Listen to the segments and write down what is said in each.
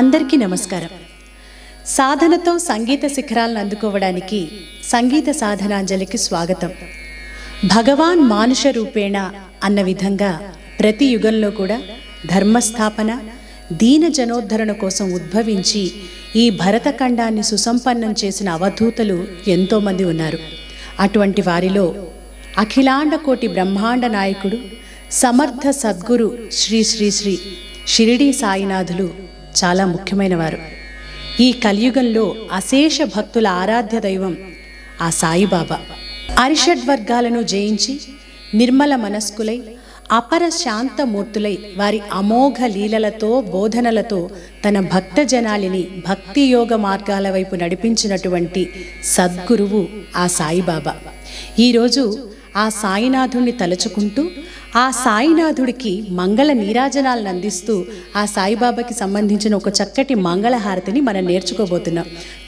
అందరికీ నమస్కారం. సాధనతో సంగీత శిఖరాలను అందుకోవడానికి సంగీత సాధనాంజలికి స్వాగతం. భగవాన్ మానుష రూపేణ అన్న విధంగా ప్రతి యుగంలో కూడా ధర్మస్థాపన దీన జనోద్ధరణ కోసం ఉద్భవించి ఈ భరతఖండాన్ని సుసంపన్నం చేసిన అవధూతలు ఎంతోమంది ఉన్నారు. అటువంటి వారిలో అఖిలాండ కోటి బ్రహ్మాండ నాయకుడు సమర్థ సద్గురు శ్రీ శ్రీ శ్రీ షిరిడీ సాయినాథులు చాలా ముఖ్యమైనవారు. ఈ కలియుగంలో అశేష భక్తుల ఆరాధ్య దైవం ఆ సాయిబాబా. అరిషడ్ వర్గాలను జయించి నిర్మల మనస్కులై అపర శాంతమూర్తులై వారి అమోఘ లీలలతో బోధనలతో తన భక్త జనాలిని భక్తి యోగ మార్గాల వైపు నడిపించినటువంటి సద్గురువు ఆ సాయిబాబా. ఈరోజు ఆ సాయినాథుణ్ణి తలుచుకుంటూ ఆ సాయినాథుడికి మంగళ నీరాజనాలను అందిస్తూ ఆ సాయిబాబాకి సంబంధించిన ఒక చక్కటి మంగళహారతిని మనం నేర్చుకోబోతున్నాం.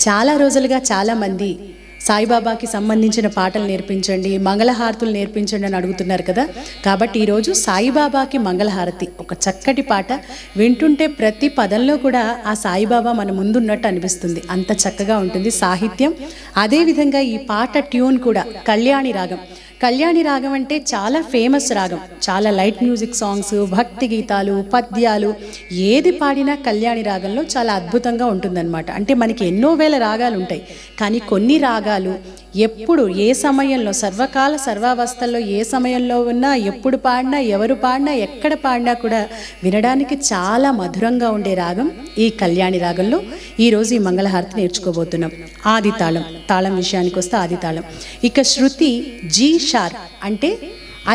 చాలా రోజులుగా చాలామంది సాయిబాబాకి సంబంధించిన పాటలు నేర్పించండి మంగళహారతులు నేర్పించండి అని అడుగుతున్నారు కదా. కాబట్టి ఈరోజు సాయిబాబాకి మంగళహారతి ఒక చక్కటి పాట వింటుంటే ప్రతి పదంలో కూడా ఆ సాయిబాబా మన ముందున్నట్టు అనిపిస్తుంది. అంత చక్కగా ఉంటుంది సాహిత్యం. అదేవిధంగా ఈ పాట ట్యూన్ కూడా కళ్యాణి రాగం. కళ్యాణి రాగం అంటే చాలా ఫేమస్ రాగం. చాలా లైట్ మ్యూజిక్ సాంగ్స్ భక్తి గీతాలు పద్యాలు ఏది పాడినా కళ్యాణి రాగంలో చాలా అద్భుతంగా ఉంటుందన్నమాట. అంటే మనకి ఎన్నో వేల రాగాలు ఉంటాయి కానీ కొన్ని రాగాలు ఎప్పుడు ఏ సమయంలో సర్వకాల సర్వావస్థల్లో ఏ సమయంలో ఉన్నా ఎప్పుడు పాడినా ఎవరు పాడినా ఎక్కడ పాడినా కూడా వినడానికి చాలా మధురంగా ఉండే రాగం ఈ కళ్యాణి రాగంలో. ఈరోజు ఈ మంగళహారతి నేర్చుకోబోతున్నాం. ఆది తాళం తాళం విషయానికి వస్తే ఆది తాళం ఇక శృతి జీ షార్ అంటే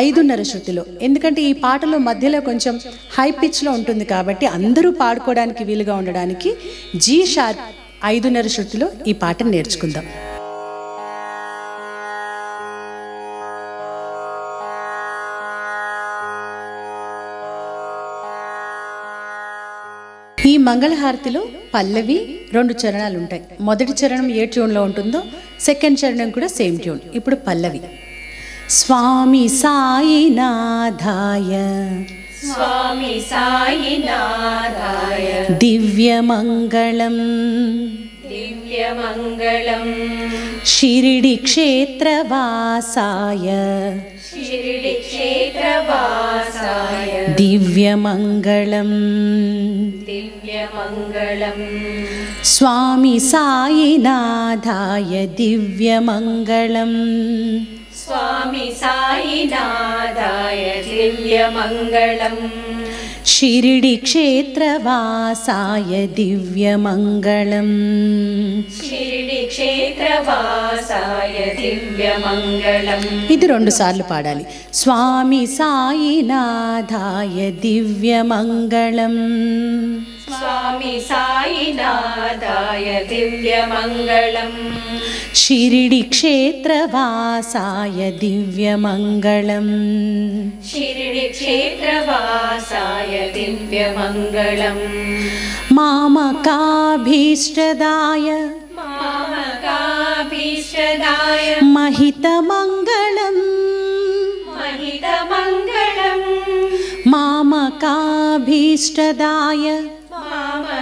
ఐదున్నర శృతిలో. ఎందుకంటే ఈ పాటలో మధ్యలో కొంచెం హై పిచ్లో ఉంటుంది కాబట్టి అందరూ పాడుకోవడానికి వీలుగా ఉండడానికి జీ షార్ప్ ఐదున్నర శృతిలో ఈ పాటను నేర్చుకుందాం. మంగళహారతిలో పల్లవి రెండు చరణాలు ఉంటాయి మొదటి చరణం ఏ ట్యూన్లో ఉంటుందో సెకండ్ చరణం కూడా సేమ్ ట్యూన్ ఇప్పుడు పల్లవి. స్వామి సాయినాథాయ. స్వామి సాయినాథాయ. దివ్యమంగళం. దివ్యమంగళం. షిరిడి క్షేత్రవాసాయ. वासाय दिव्यमङ्गलम् दिव्यमङ्गलम् स्वामि सायिनादाय दिव्यमङ्गलम् स्वामि सायिनादाय दिव्यमङ्गलम् ശിരിടി ക്ഷേത്രവാസായ ദിവ്യമംഗളം. ശിരിടി ക്ഷേത്രവാസായ ദിവ്യമംഗളം. ഇത് രണ്ട് സാറിൽ പാടാലി. സ്വാമി സായിനാഥായ ദിവ്യമംഗളം. സ്വാമി സായിനാഥായ ദിവ്യമംഗളം. िरिडिक्षेत्रवासाय दिव्यमङ्गलम् शिरिडिक्षेत्रवासाय दिव्यमङ्गलम् मामकाभीष्टदाय मामकाभीष्टदाय महितमङ्गलम् महितमङ्गलम् मामकाभीष्टदाय मामकाभीष्टदाय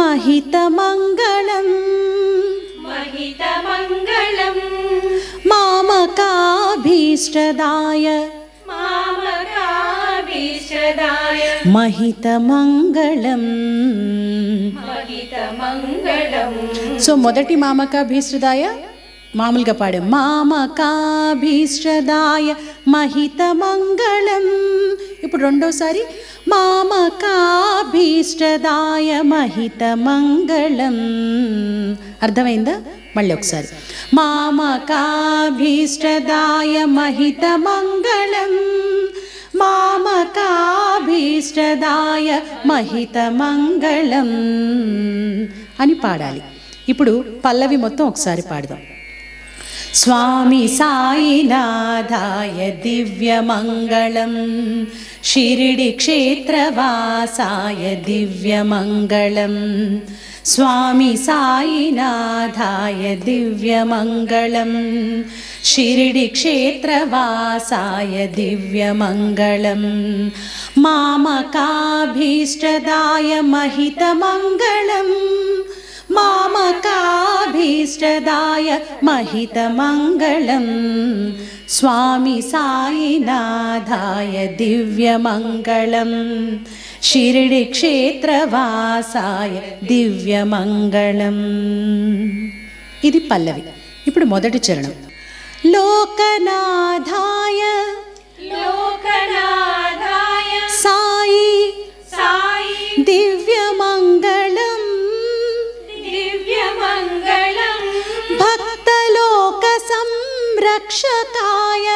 महितमङ्गलम् మామకాభీష్టదాయ मामकाभीष्टदाय మహితమంగళం महितमङ्गलम् సో మొదటి మామకాభీష్టదాయ మామూలుగా పాడాం మామకాభీష్టదాయ మహితమంగళం ఇప్పుడు రెండోసారి మామకాభీష్టదాయ మహితమంగళం. అర్థమైందా? మళ్ళీ ఒకసారి. మామకాభీష్టదాయ మహితమంగళం. మామకాభీష్టదాయ మహితమంగళం. అని పాడాలి. ఇప్పుడు పల్లవి మొత్తం ఒకసారి పాడదాం. स्वामी साईनाथाय दिव्यमङ्गलं शिरिडिक्षेत्रवासाय दिव्यमङ्गलं स्वामी साईनाथाय दिव्यमङ्गलं शिरिडिक्षेत्रवासाय दिव्यमङ्गलं मामकाभीष्टदाय महितमङ्गलम् मामकाभीष्टदाय महितमङ्गलं स्वामी साईनाथाय दिव्यमङ्गलं షిరిడిక్షేత్రవాసాయ దివ్యమంగళం ఇది పల్లవి ఇప్పుడు మొదటి చరణం లోకనాథాయ लोकनाथाय సాయి साई దివ్యమంగళం रक्षकाय।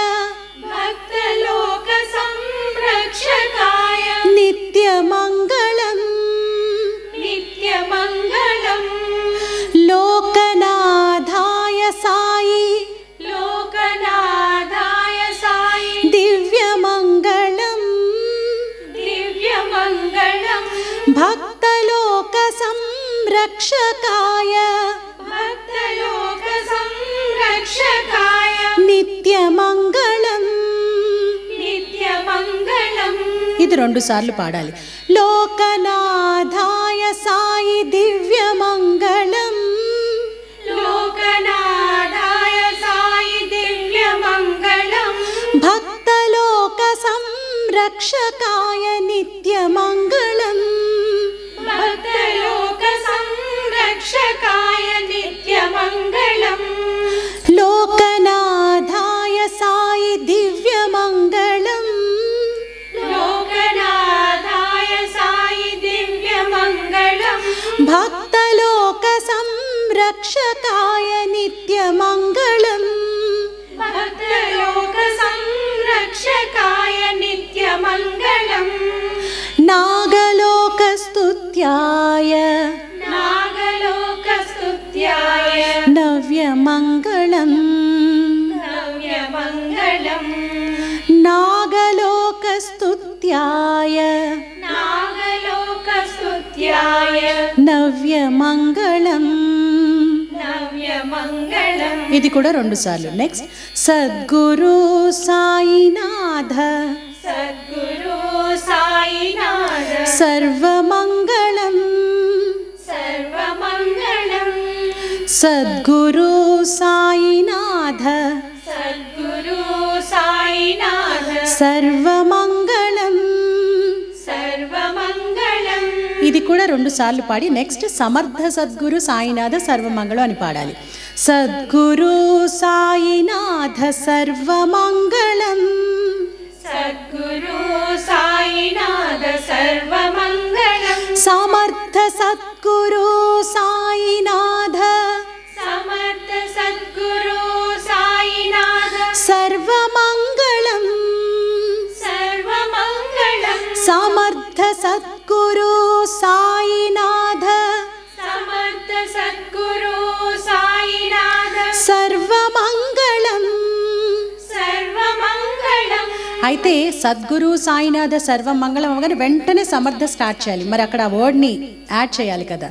भक्तलोकसंरक्षकाय। नित्यमङ्गलम्। नित्यमङ्गलम्। लोकनाथाय साई। लोकनाथाय साई। दिव्यमङ्गलम्। दिव्यमङ्गलम्। भक्तलोकसंरक्षकाय। రెండు సార్లు పాడాలి. లోకనాథాయ సాయి దివ్యమంగళం లోకనాథాయ సాయి దివ్య దివ్యమంగళం భక్తలోక సంరక్షకాయ నిత్యమంగళం భక్తలోక సంరక్షకాయ నిత్యమంగళం నవ్యమంగళం नव्यमङ्गलम् నాగలోకస్తుత్యాయ नागलोकस्तुत्याय నవ్యమంగళం नव्यमङ्गलम् ఇది కూడా రెండు సార్లు నెక్స్ట్ సద్గురు సాయినాథ सद्गुरु साईनाथ సర్వమంగళం சத்குரு சாயிநாத சத்குரு சாயிநாத సర్వమంగళం సర్వమంగళం ఇది కూడా రెండు సార్లు పాడి నెక్స్ట్ సమర్థ సద్గురు సాయినాథ సర్వమంగళం అని పాడాలి సద్గురు సాయినాథ సర్వమంగళం సద్గురు సాయినాథ సర్వమంగళం సమర్థ సద్గురు సాయినాథ सद्गुरु साईनाथ సర్వమంగళం सर्वमङ्गलम् సమర్థ సద్గురు సాయినాథ समर्थ सद्गुरु साईनाथ సర్వమంగళం सर्वमङ्गलम् అయితే సద్గురు సాయినాథ సర్వమంగళం అవగానే వెంటనే సమర్థ స్టార్ట్ చేయాలి మరి అక్కడ ఆ వర్డ్ని యాడ్ చేయాలి కదా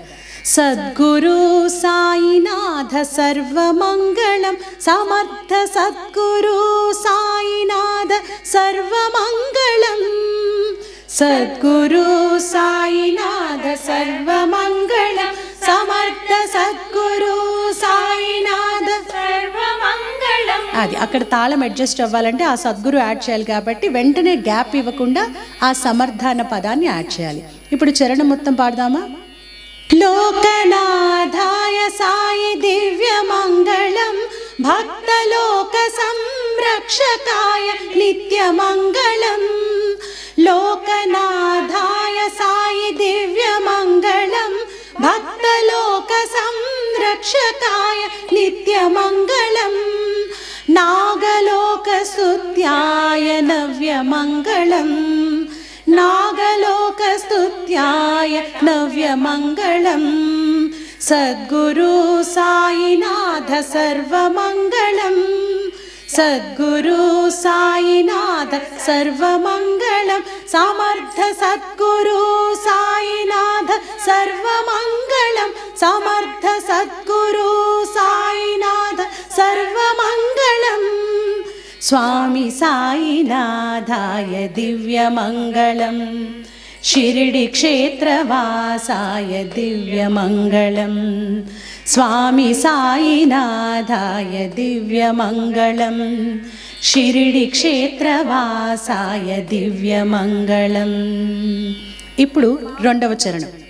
సద్గురు సాయినాథ సర్వమంగళం సమర్థ సద్గురు సాయినాథ సర్వమంగళం సద్గురు సాయినాథ సర్వమంగళం సమర్థ సద్గురు సాయినాథ सर्वमङ्गलम् అది అక్కడ తాళం అడ్జస్ట్ అవ్వాలంటే ఆ సద్గురు యాడ్ చేయాలి కాబట్టి వెంటనే గ్యాప్ ఇవ్వకుండా ఆ సమర్థాన పదాన్ని యాడ్ చేయాలి ఇప్పుడు చరణం మొత్తం పాడదామా लोकनाधाय सायि दिव्यमङ्गलं भक्तलोकसंरक्षकाय नित्यमङ्गलम् लोकनाधाय सायि दिव्यमङ्गलं भक्तलोकसंरक्षकाय नित्यमङ्गलम् नागलोकसुत्याय नव्यमङ्गलम् नागलोकस्तुत्याय नव्यमङ्गलम्। सद्गुरु साईनाथ सर्वमङ्गलम्। सद्गुरु साईनाथ सर्वमङ्गलं समर्थ सद्गुरु साईनाथ नाथ सर्वमङ्गलं समर्थ सद्गुरु साईनाथ नाथ सर्वमङ्गलम्। स्वामि सायिनादाय दिव्यमङ्गलम्। शिरडिक्षेत्रवासाय दिव्यमङ्गलम्। दिव्यमङ्गलं स्वामि दिव्यमङ्गलम्। शिरडिक्षेत्रवासाय दिव्यमङ्गलम्। इप्पुडु रण्डव इडवचरणं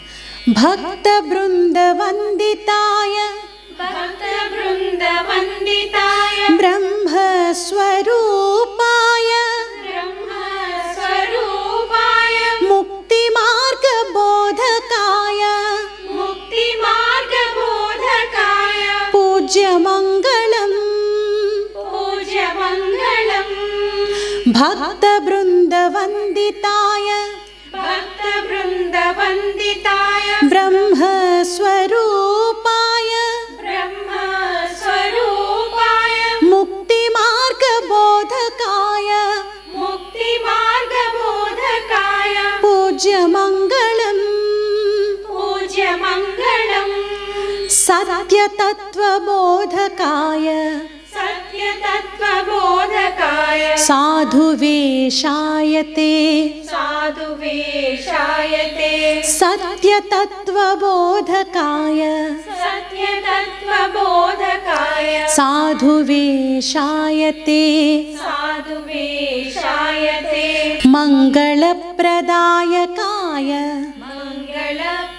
भक्तबृन्दवन्दिताय भक्तवृन्दवन्दिताय। ब्रह्मस्वरूपाय। ब्रह्मस्वरूपाय। मुक्तिमार्गबोधकाय। मुक्तिमार्गबोधकाय। पूज्यमङ्गलम्। पूज्यमङ्गलम्। भक्त सत्यतत्त्वबोधकाय। सत्यतत्त्वबोधकाय। साधुवेशाय ते। साधुवेशाय ते। सत्यतत्त्वबोधकाय। सत्यतत्त्वबोधकाय। साधुवेशाय ते। साधुवेशाय ते।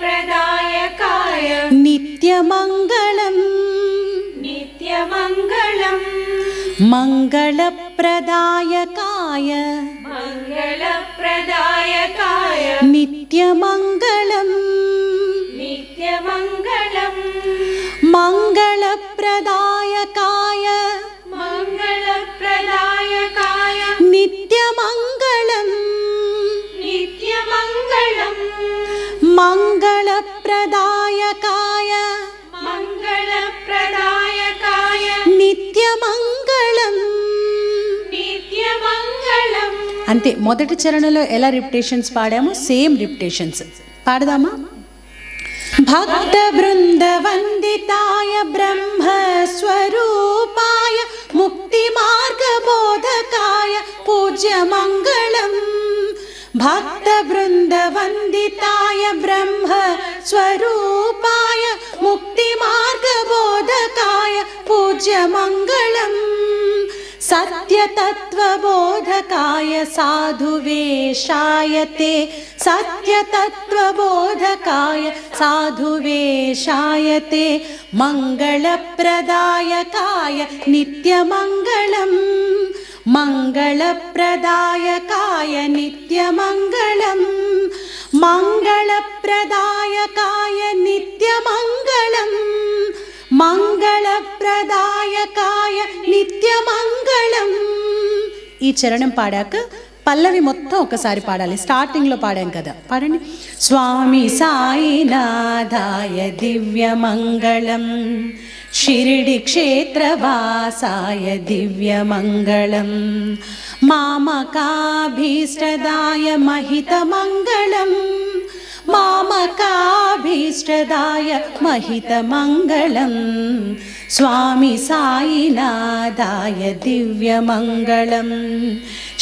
प्रदायकाय नित्यमङ्गलम् नित्यमङ्गलम् मङ्गलप्रदायकाय मङ्गलप्रदायकाय नित्यमङ्गलम् नित्यमङ्गलम् मङ्गलप्रदायकाय అంతే మొదటి చరణంలో ఎలా రిపిటేషన్స్ పాడామో సేమ్ రిపిటేషన్స్ పాడదామా? భక్త బృంద వందితాయ బ్రహ్మ స్వరూపాయ ముక్తి మార్గ బోధకాయ పూజ్య మంగళం. భక్త బృంద వందితాయ బ్రహ్మ స్వరూపాయ ముక్తి మార్గ బోధకాయ పూజ్య మంగళం. सत्यतत्त्वबोधकाय साधुवेशायते सत्यतत्त्वबोधकाय साधुवेशायते मङ्गलप्रदायकाय नित्यमङ्गलम् मङ्गलप्रदायकाय नित्यमङ्गलम् मङ्गलप्रदायकाय नित्यमङ्गलम् మంగళప్రదాయకాయ నిత్యమంగళం ఈ చరణం పాడాక పల్లవి మొత్తం ఒకసారి పాడాలి స్టార్టింగ్లో పాడాం కదా పాడండి స్వామి సాయినాథాయ దివ్యమంగళం షిరిడి క్షేత్రవాసాయ దివ్యమంగళం మామకాభీష్టదాయ మహితమంగళం मामकाभीष्टदाय महितमङ्गलम् स्वामि सायिनादाय दिव्यमङ्गलम्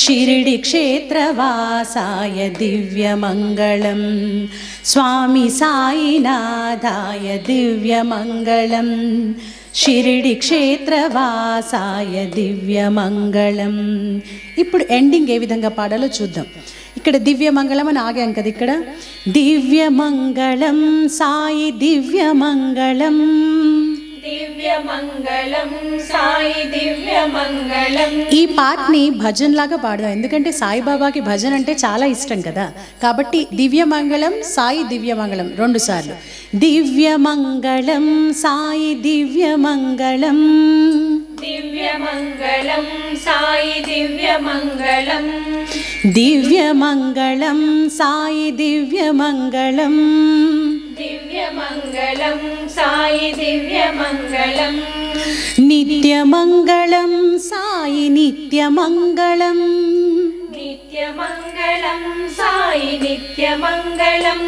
शिरडिक्षेत्रवासाय दिव्यमङ्गलम् स्वामि सायिनादाय दिव्यमङ्गलम् షిరిడిక్షేత్రవాసాయ దివ్యమంగళం. ఇప్పుడు ఎండింగ్ ఏ విధంగా పాడాలో చూద్దాం. ఇక్కడ దివ్యమంగళం అని ఆగాం కదా ఇక్కడ? దివ్యమంగళం సాయి దివ్యమంగళం దివ్యమంగళం సాయి దివ్యమంగళం. ఈ పాటని భజన్ లాగా పాడదాం. ఎందుకంటే సాయిబాబాకి భజన్ అంటే చాలా ఇష్టం కదా. కాబట్టి దివ్యమంగళం సాయి దివ్యమంగళం రెండు సార్లు. దివ్యమంగళం సాయి దివ్యమంగళం. దివ్యమంగళం సాయి దివ్యమంగళం. దివ్యమంగళం సాయి దివ్యమంగళం. ദിവ്യമംഗളം സായി ദിവ്യമംഗളം നിത്യമംഗളം സായി നിത്യമംഗളം. നിത്യമംഗളം സായി നിത്യമംഗളം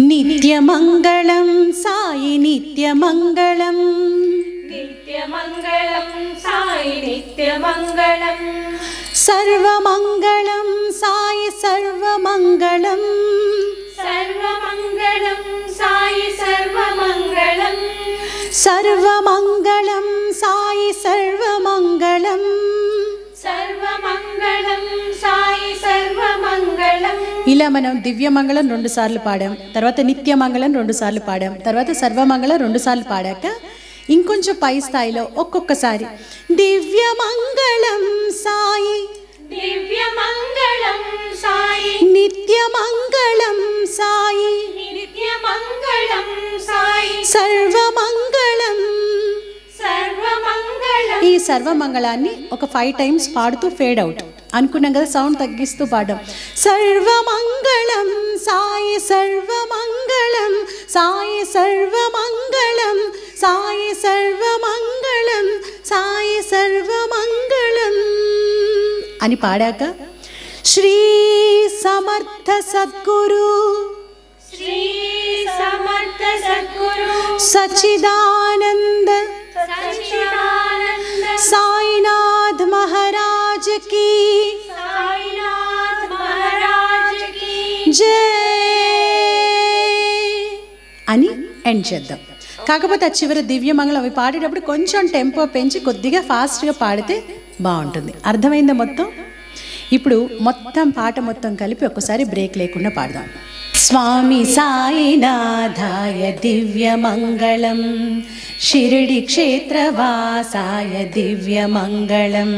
നിത്യമംഗളം സായി നിത്യമംഗളം. നിത്യമംഗളം സായി നിത്യമംഗളം सर्वमङ्गलं साई सर्वमङ्गलम् सर्वमङ्गलं साई सर्वमङ्गलम् सर्वमङ्गलं साई सर्वमङ्गलम् సర్వమంగళం సాయి సర్వమంగళం ఇలా మనం దివ్యమంగళం రెండు సార్లు పాడాం తర్వాత నిత్యమంగళం రెండు సార్లు పాడాం తర్వాత సర్వమంగళం రెండు సార్లు పాడాక ఇంకొంచెం పై స్థాయిలో ఒక్కొక్కసారి. దివ్యమంగళం సాయి. దివ్యమంగళం సాయి. నిత్యమంగళం సాయి. నిత్యమంగళం సాయి. సర్వమంగళం సర్వమంగళం ఈ సర్వమంగళాన్ని ఒక ఫైవ్ టైమ్స్ పాడుతూ ఫేడ్ అవుట్ అనుకున్నాం కదా సౌండ్ తగ్గిస్తూ పాడడం. సర్వమంగళం సాయి సర్వమంగళం సాయి సర్వమంగళం సాయి సర్వమంగళం సాయి సర్వమంగళం అని పాడాక శ్రీ సమర్థ సద్గురు శ్రీ సమర్థ సద్గురు సచిదానంద సచ్చిదానంద సాయినాథ్ మహారాజ్ की సాయినాథ్ మహారాజ్ కి జై అని ఎండ్ చేద్దాం కాకపోతే ఆ చివరి దివ్యమంగళం అవి పాడేటప్పుడు కొంచెం టెంపో పెంచి కొద్దిగా ఫాస్ట్గా పాడితే బాగుంటుంది. అర్థమైందా మొత్తం? ఇప్పుడు మొత్తం పాట మొత్తం కలిపి ఒక్కసారి బ్రేక్ లేకుండా పాడదాం. స్వామి సాయినాథాయ దివ్యమంగళం షిరిడి క్షేత్రవాసాయ దివ్యమంగళం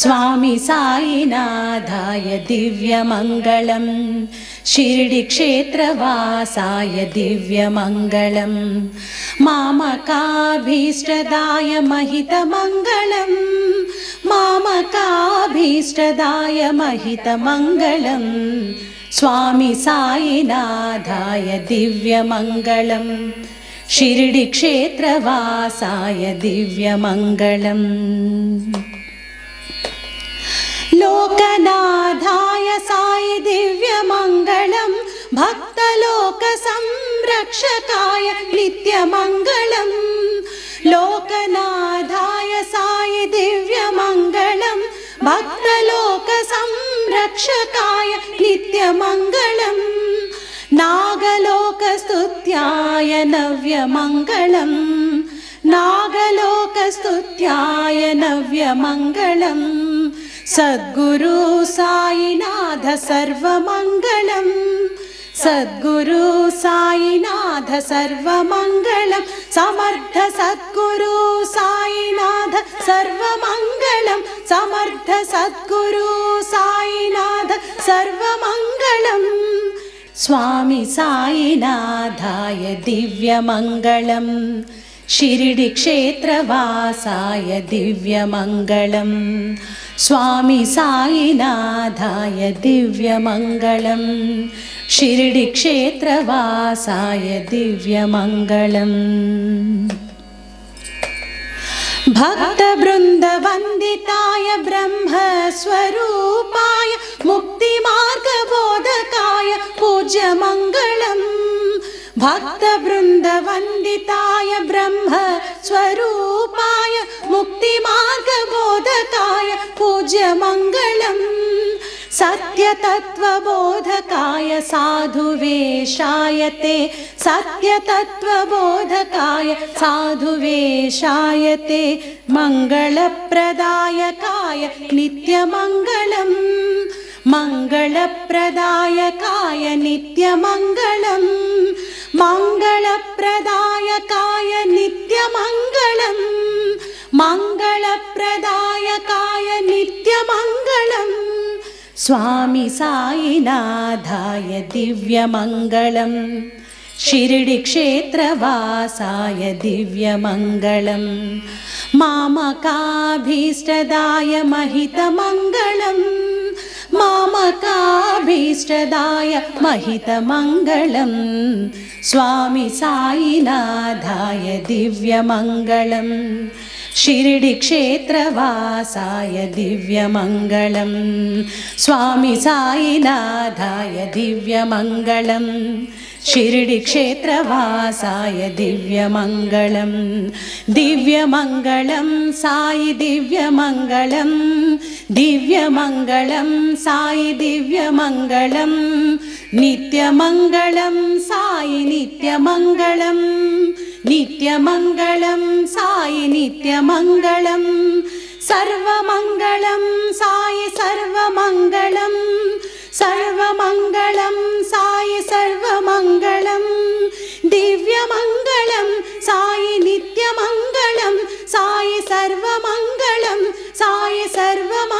स्वामि सायिनाधाय दिव्यमङ्गलम् शिर्डिक्षेत्रवासाय दिव्यमङ्गलम् मामकाभीष्टदाय महितमङ्गलम् मामकाभीष्टदाय महितमङ्गलम् स्वामि सायिनाधाय दिव्यमङ्गलम् शिर्डिक्षेत्रवासाय दिव्यमङ्गलम् लोकनाथाय साई दिव्यमङ्गलं भक्तलोकसंरक्षकाय नित्यमङ्गलम् लोकनाथाय साई दिव्यमङ्गलं भक्तलोकसंरक्षकाय नित्यमङ्गलम् नागलोकस्तुत्याय नव्यमङ्गलम् नागलोकस्तुत्याय नव्यमङ्गलम् सद्गुरु साईनाथ सर्वमङ्गलम्। सद्गुरु साईनाथ सर्वमङ्गलं समर्थ सद्गुरु साईनाथ सर्वमङ्गलं समर्थ सद्गुरु साईनाथ सर्वमङ्गलम्। स्वामि साईनाथाय दिव्यमङ्गलम्। शिरिडिक्षेत्रवासाय दिव्यमङ्गलं स्वामि साईनाथाय दिव्यमङ्गलं शिरिडिक्षेत्रवासाय दिव्यमङ्गलम् भक्तवृन्दवन्दिताय ब्रह्मस्वरूपाय मुक्तिमार्गबोधकाय पूज्यमङ्गलम् भक्तवृन्दवन्दिताय ब्रह्मस्वरूपाय मुक्तिमार्गबोधकाय पूज्यमङ्गलम् सत्यतत्त्वबोधकाय साधुवेशाय ते सत्यतत्त्वबोधकाय साधुवेशाय ते मङ्गलप्रदायकाय नित्यमङ्गलम् मङ्गलप्रदायकाय नित्यमङ्गलम् मङ्गलप्रदायकाय स्वामि साईनाथाय दिव्यमङ्गलम् शिरिडिक्षेत्रवासाय दिव्यमङ्गलम् मामकाभीष्टदाय महितमङ्गलम् मामकाभीष्टदाय महितमङ्गलम् स्वामि साईनाथाय दिव्यमङ्गलम् शिरडिक्षेत्रवासाय दिव्यमङ्गलम्। स्वामि साईनाथाय दिव्यमङ्गलम्। शिरडिक्षेत्रवासाय दिव्यमङ्गलम्। दिव्यमङ्गलं साई दिव्यमङ्गलं दिव्यमङ्गलं साई दिव्यमङ्गलं नित्यमङ्गलं साई नित्यमङ्गलं நித்யமங்கலம் சாய் நித்யமங்கலம். சர்வமங்கலம் சாய் சர்வமங்கலம். சர்வமங்கலம் சாய் சர்வமங்கலம். திவ்யமங்கலம் சாய் நித்யமங்கலம். சாய் சர்வமங்கலம் சாய் சர்வம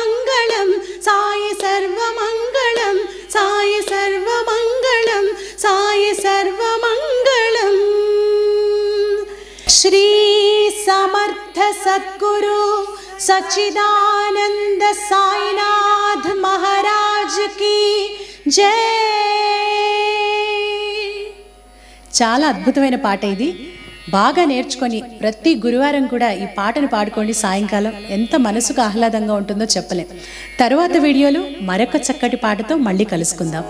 सद्गुरु सच्चिदानंद साईनाथ महाराज की జై చాలా అద్భుతమైన పాట ఇది బాగా నేర్చుకొని ప్రతి గురువారం కూడా ఈ పాటను పాడుకోండి సాయంకాలం ఎంత మనసుకు ఆహ్లాదంగా ఉంటుందో చెప్పలేం తరువాత వీడియోలో మరొక చక్కటి పాటతో మళ్ళీ కలుసుకుందాం